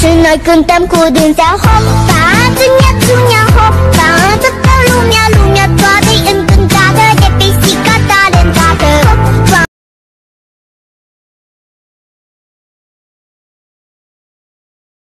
Să noi cântăm tâm của đường giáo țânia, țânia, hop